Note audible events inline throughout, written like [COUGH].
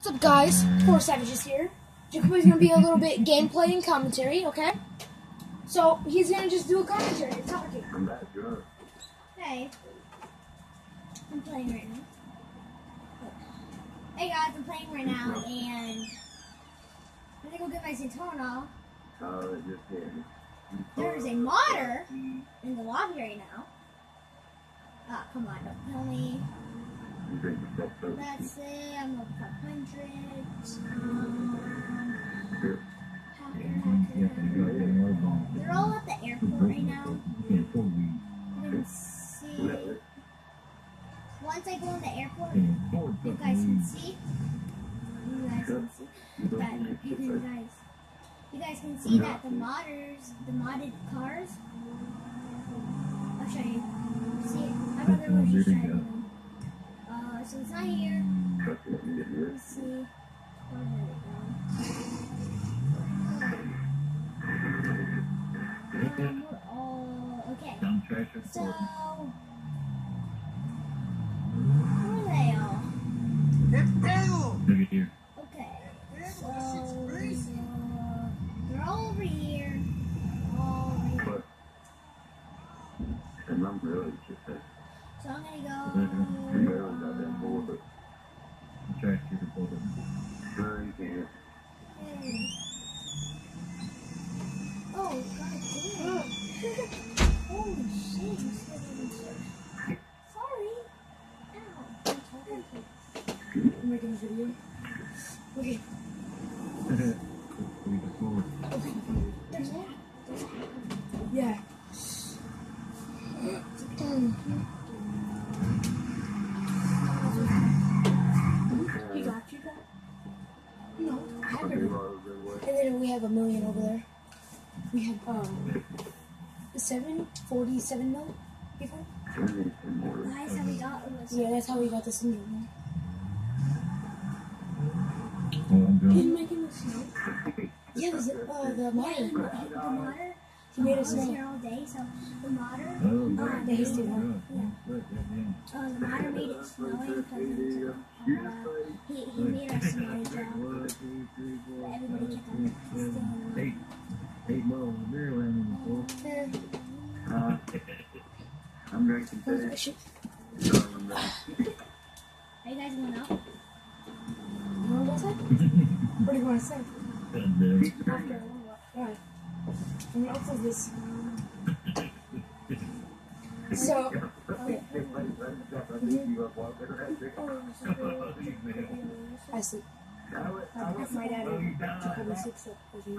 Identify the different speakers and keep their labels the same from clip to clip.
Speaker 1: What's up, guys? Four Savages here. Jacoby's gonna be a little bit gameplay and commentary, okay? So he's gonna just do a commentary, talking.
Speaker 2: Back drunk.
Speaker 3: Hey. I'm playing right now. Hey guys, I'm playing right now and I'm gonna go get my Zentorno.
Speaker 2: Oh, it just hit.
Speaker 3: There's a modder in the lobby right now. Ah, come on, don't tell me. Let's say I'm a 500. Hacker, hacker, hacker. They're all at the airport right now. Can see. Once I go in the airport, you guys can see. You guys can see that you guys. You guys can see that the modders, the modded cars. I'll show you. See, my brother was just driving them. Uh, so not here. Let's see. Where did it go? We're all okay. So, where are they all? Okay. So, uh, they're all over here. All over here.
Speaker 2: And I'm really just that.
Speaker 3: So I'm gonna
Speaker 2: barely no, you can't.
Speaker 3: Hey. Oh, god damn. Oh, Holy shit. you said it. Sorry. Ow.
Speaker 1: I'm talking to you. I'm making a video. [LAUGHS] Okay. [LAUGHS] Okay.
Speaker 3: There's more.
Speaker 1: Yeah. Um seven forty seven mil before.
Speaker 2: I need some more.
Speaker 3: The highest that we got was.
Speaker 1: Yeah, that's how we got this new one. Didn't make it snow. Yeah, the zip- uh, the
Speaker 3: Yeah, the, the modder.
Speaker 1: He made
Speaker 3: I
Speaker 1: it
Speaker 3: was
Speaker 1: snow.
Speaker 3: here all day, so the modder.
Speaker 4: Oh,
Speaker 1: They used to have.
Speaker 3: Uh, the modder made it snowing because uh, he, he made a snowy job. Everybody kept on stealing
Speaker 4: Eight, miles of beer landing before.
Speaker 1: Eh,
Speaker 2: Uh, I'm drinking
Speaker 1: I
Speaker 2: today.
Speaker 1: should-
Speaker 2: So I'm done.
Speaker 3: Are you guys going out?
Speaker 1: what I said? What do you want to say?
Speaker 4: And,
Speaker 1: After a while. Why? I'm gonna upload this. So, [LAUGHS] okay. [LAUGHS] I. Um, my dad and Jacoby six with me.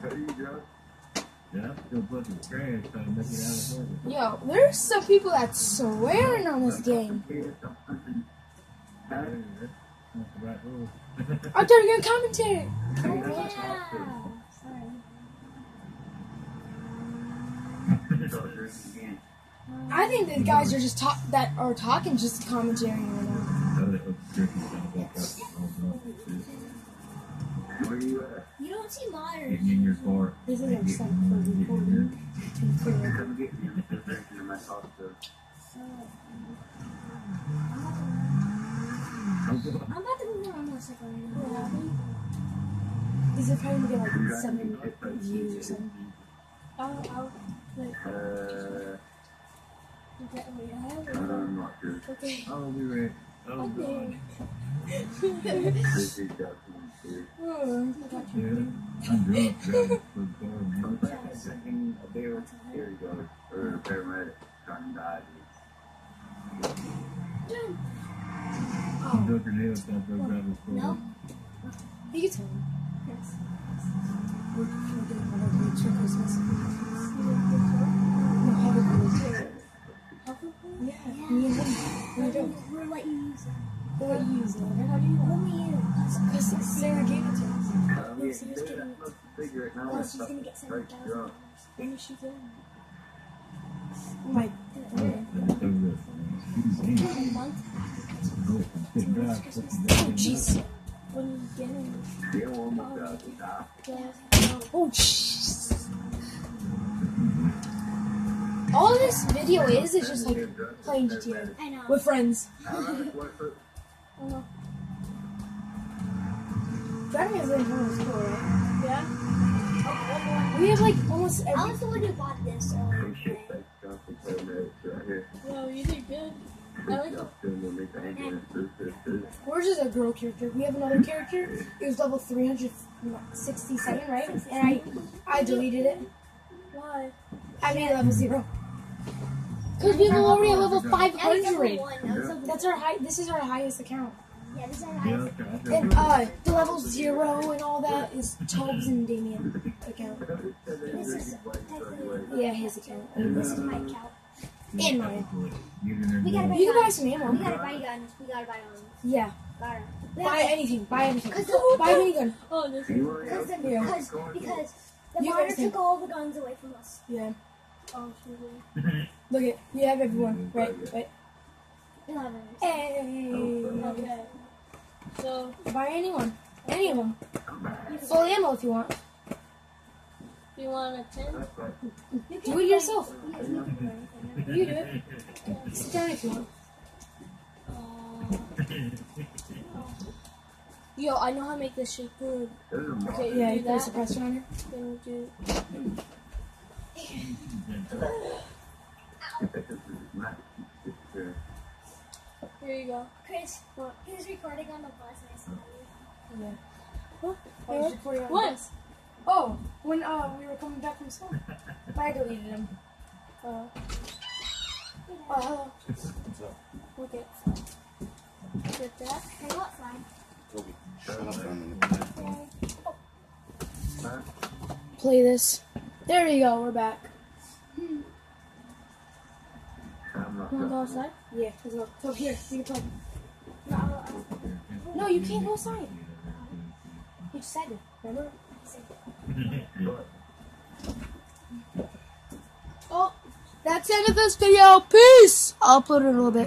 Speaker 1: commentary.
Speaker 2: You drunk?
Speaker 4: Yeah, I'm still fucking trash trying to make it out of the
Speaker 1: Yo, there's some people that swearing on this game.
Speaker 2: Huh?
Speaker 4: That's the right rule.
Speaker 1: I thought you were gonna commentary.
Speaker 3: Oh, yeah. Sorry.
Speaker 2: So drink again.
Speaker 1: I think the guys are just talk that are talking just commentary right now.
Speaker 4: That was tricky. Sounds like that's all drunk and shit.
Speaker 2: Where you
Speaker 3: don't see modders.
Speaker 4: In your car.
Speaker 1: This is our set for recording. and for-
Speaker 2: Come get me. I'm still drinking in my coffee.
Speaker 3: So, I'm about to, I'm about to move on a second right now.
Speaker 1: This is probably gonna get like seven views or something. Oh, oh, wait.
Speaker 2: Uh,
Speaker 1: Okay, wait, I have it.
Speaker 2: I'm not sure.
Speaker 1: Okay.
Speaker 4: Oh, we were. Oh,
Speaker 1: Okay.
Speaker 4: God. [LAUGHS]
Speaker 2: This is definitely true.
Speaker 1: Oh, I got
Speaker 4: Yeah.
Speaker 1: you.
Speaker 4: I'm drunk. driving for the car,
Speaker 2: I'm
Speaker 4: man.
Speaker 2: back drinking a beer. Here you go. Or a paramedic trying to die.
Speaker 4: I'm drunk and hell, so I'm gonna grab his car.
Speaker 3: No?
Speaker 1: You can tell him.
Speaker 3: Yes.
Speaker 1: We're gonna get another beach for Christmas. No, have a beach. Yeah, me and him.
Speaker 3: We'll, we'll let you use it.
Speaker 1: You use it. How do you know?
Speaker 3: Only you.
Speaker 1: Because Sarah gave it to us.
Speaker 2: I mean,
Speaker 3: Yes, he was
Speaker 2: dude,
Speaker 3: getting-
Speaker 2: I smoked a cigarette and I
Speaker 3: Oh, she's gonna get seven thousand
Speaker 2: drunk.
Speaker 3: dollars.
Speaker 1: When is she doing? Oh my.
Speaker 3: A month.
Speaker 1: Oh jeez.
Speaker 3: When you get in.
Speaker 2: gonna die.
Speaker 3: Yeah.
Speaker 1: Oh jeez. All this video is is just like playing GTA
Speaker 3: I know.
Speaker 1: with friends. [LAUGHS]
Speaker 3: Oh,
Speaker 1: Driving is really fun. It's cool, right?
Speaker 3: yeah.
Speaker 1: We have like almost
Speaker 3: I
Speaker 1: every.
Speaker 3: was the one who bought this earlier
Speaker 2: Some shit
Speaker 3: today.
Speaker 2: that's got some paramedics right here.
Speaker 3: Well, you did good. I like
Speaker 2: Y'all still gonna make the ambulance do this, this.
Speaker 1: We're just a girl character. We have another character. It was level 367, right? And I, I deleted it.
Speaker 3: Why?
Speaker 1: I made it level zero. Because we were already at level
Speaker 3: That was level
Speaker 1: 500.
Speaker 3: That
Speaker 1: That's our high. This is our highest account.
Speaker 3: Yeah, this is our highest.
Speaker 4: okay.
Speaker 1: And uh, the level zero and all that is Tobes and Damien account.
Speaker 3: This is technically.
Speaker 1: Yeah, his account.
Speaker 3: This is my account.
Speaker 1: And mine.
Speaker 3: We gotta buy
Speaker 1: You can buy
Speaker 3: guns.
Speaker 1: some ammo.
Speaker 3: We gotta buy guns. We gotta buy guns.
Speaker 1: Yeah.
Speaker 3: Gotta.
Speaker 1: Buy anything. Buy anything.
Speaker 3: Cause the-
Speaker 1: Buy a minigun.
Speaker 3: Oh, this
Speaker 2: You wanna
Speaker 3: because the,
Speaker 1: Yeah.
Speaker 3: because because the
Speaker 1: You
Speaker 3: monitor
Speaker 1: guys
Speaker 3: took all the guns away from us.
Speaker 1: Yeah.
Speaker 3: Oh, she [LAUGHS]
Speaker 1: Look at. You have everyone. Right. Right.
Speaker 3: Eleven.
Speaker 1: Hey.
Speaker 3: Okay. So
Speaker 1: Buy anyone. Any of them. Full ammo if you want.
Speaker 3: you want a ten?
Speaker 1: Do it yourself.
Speaker 3: You guys don't do anything.
Speaker 1: You do it. Sit down if you want.
Speaker 3: Uh, Yo, I know how to make this shake good. Okay,
Speaker 1: Yeah,
Speaker 3: you
Speaker 1: you
Speaker 3: do
Speaker 1: put a suppressor on it.
Speaker 3: Then you do. [LAUGHS] Here you go.
Speaker 5: Chris, he was recording on the bus and I saw you.
Speaker 1: Yeah.
Speaker 3: What?
Speaker 1: I was recording on
Speaker 3: What?
Speaker 1: this. Oh, when uh we were coming back from school. But I deleted him.
Speaker 3: Uh,
Speaker 1: Oh, hello.
Speaker 3: look at. Get that.
Speaker 5: Okay, what fine?
Speaker 1: Play this. There you go. We're back.
Speaker 3: Wanna go outside?
Speaker 1: Yeah, let's go. So here, you can play.
Speaker 5: No, I'll- I'll-
Speaker 1: No, you can't go outside. You just said it. Remember? Oh, that's the end of this video. Peace. I'll upload it in a little bit.